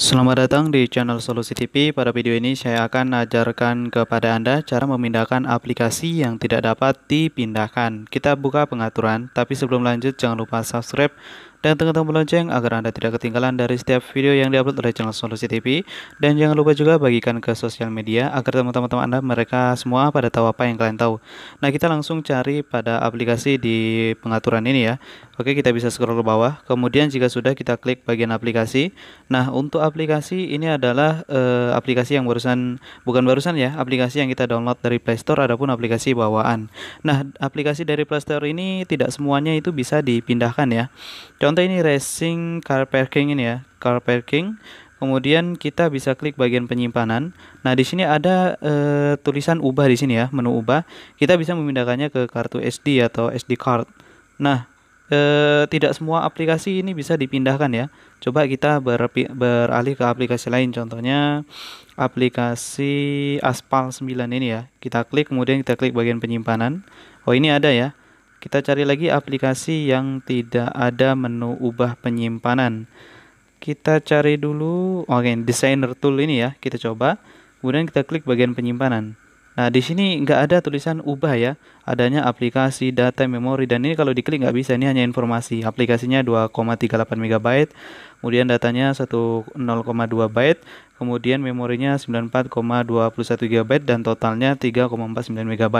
Selamat datang di channel Solusi TV. Pada video ini saya akan ajarkan kepada Anda cara memindahkan aplikasi yang tidak dapat dipindahkan. Kita buka pengaturan, tapi sebelum lanjut jangan lupa subscribe dan tekan tombol lonceng agar Anda tidak ketinggalan dari setiap video yang diupload oleh channel Solusi TV. Dan jangan lupa juga bagikan ke sosial media agar teman-teman Anda mereka semua pada tahu apa yang kalian tahu. Nah, kita langsung cari pada aplikasi di pengaturan ini ya. Oke, kita bisa scroll ke bawah. Kemudian jika sudah kita klik bagian aplikasi. Nah, untuk aplikasi ini adalah uh, aplikasi yang barusan bukan barusan ya, aplikasi yang kita download dari Play Store adapun aplikasi bawaan. Nah, aplikasi dari Play Store ini tidak semuanya itu bisa dipindahkan ya. Contoh ini racing car parking ini ya, car parking. Kemudian kita bisa klik bagian penyimpanan. Nah, di sini ada e, tulisan ubah di sini ya, menu ubah. Kita bisa memindahkannya ke kartu SD atau SD card. Nah, e, tidak semua aplikasi ini bisa dipindahkan ya. Coba kita ber, beralih ke aplikasi lain. Contohnya aplikasi Aspal 9 ini ya. Kita klik kemudian kita klik bagian penyimpanan. Oh, ini ada ya. Kita cari lagi aplikasi yang tidak ada menu ubah penyimpanan. Kita cari dulu, oke, okay, designer tool ini ya, kita coba. Kemudian kita klik bagian penyimpanan. Nah, di sini nggak ada tulisan ubah ya, adanya aplikasi, data, memori, dan ini kalau diklik nggak bisa, ini hanya informasi. Aplikasinya 2,38 MB, kemudian datanya 1,02 byte, kemudian memorinya 94,21 GB dan totalnya 3,49 MB.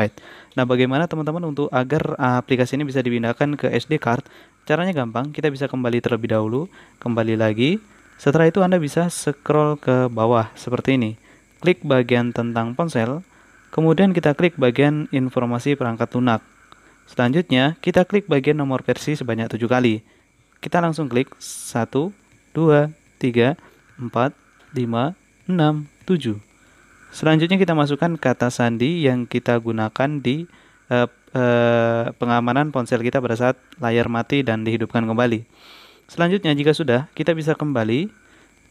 Nah, bagaimana teman-teman untuk agar aplikasi ini bisa dipindahkan ke SD card? Caranya gampang, kita bisa kembali terlebih dahulu, kembali lagi. Setelah itu Anda bisa scroll ke bawah seperti ini. Klik bagian tentang ponsel, kemudian kita klik bagian informasi perangkat lunak. Selanjutnya, kita klik bagian nomor versi sebanyak 7 kali. Kita langsung klik 1, 2, 3, 4, 5, 6, 7. Selanjutnya kita masukkan kata sandi yang kita gunakan di uh, uh, pengamanan ponsel kita pada saat layar mati dan dihidupkan kembali. Selanjutnya jika sudah, kita bisa kembali,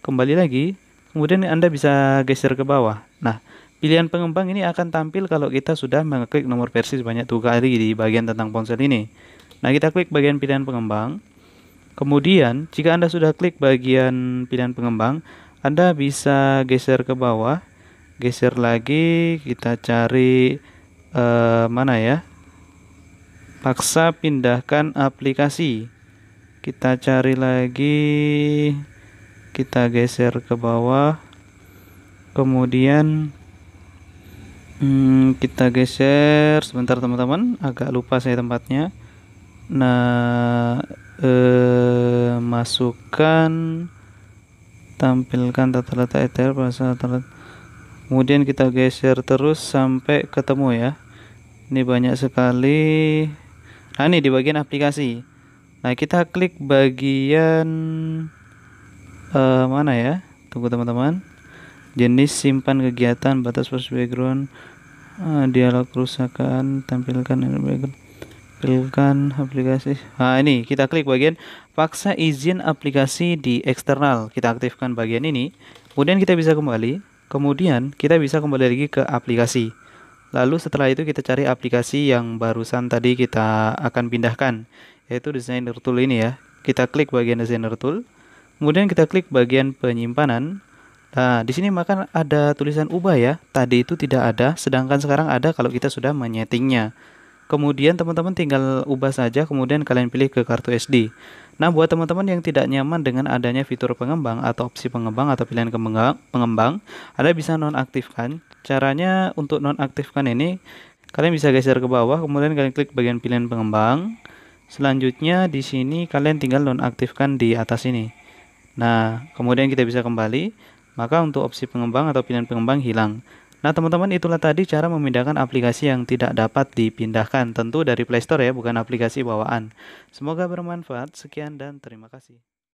kembali lagi, kemudian Anda bisa geser ke bawah. Nah, pilihan pengembang ini akan tampil kalau kita sudah mengeklik nomor versi sebanyak dua kali di bagian tentang ponsel ini. Nah, kita klik bagian pilihan pengembang. Kemudian, jika Anda sudah klik bagian pilihan pengembang, anda bisa geser ke bawah, geser lagi, kita cari uh, mana ya? Paksa pindahkan aplikasi. Kita cari lagi, kita geser ke bawah, kemudian hmm, kita geser sebentar teman-teman, agak lupa saya tempatnya. Nah, eh, masukkan tampilkan tata letak ETL pada tata kemudian kita geser terus sampai ketemu ya. Ini banyak sekali. Nah ini di bagian aplikasi. Nah kita klik bagian uh, mana ya? Tunggu teman-teman. Jenis simpan kegiatan batas post background uh, dialog kerusakan tampilkan tampilkan aplikasi. Nah ini kita klik bagian paksa izin aplikasi di eksternal. Kita aktifkan bagian ini. Kemudian kita bisa kembali. Kemudian kita bisa kembali lagi ke aplikasi. Lalu setelah itu kita cari aplikasi yang barusan tadi kita akan pindahkan yaitu designer tool ini ya. Kita klik bagian designer tool. Kemudian kita klik bagian penyimpanan Nah, di sini maka ada tulisan ubah ya. Tadi itu tidak ada, sedangkan sekarang ada kalau kita sudah menyetingnya. Kemudian teman-teman tinggal ubah saja, kemudian kalian pilih ke kartu SD. Nah, buat teman-teman yang tidak nyaman dengan adanya fitur pengembang atau opsi pengembang atau pilihan pengembang, Anda bisa nonaktifkan. Caranya untuk nonaktifkan ini, kalian bisa geser ke bawah, kemudian kalian klik bagian pilihan pengembang. Selanjutnya di sini kalian tinggal nonaktifkan di atas ini. Nah, kemudian kita bisa kembali, maka untuk opsi pengembang atau pilihan pengembang hilang. Nah, teman-teman, itulah tadi cara memindahkan aplikasi yang tidak dapat dipindahkan. Tentu dari Play Store ya, bukan aplikasi bawaan. Semoga bermanfaat. Sekian dan terima kasih.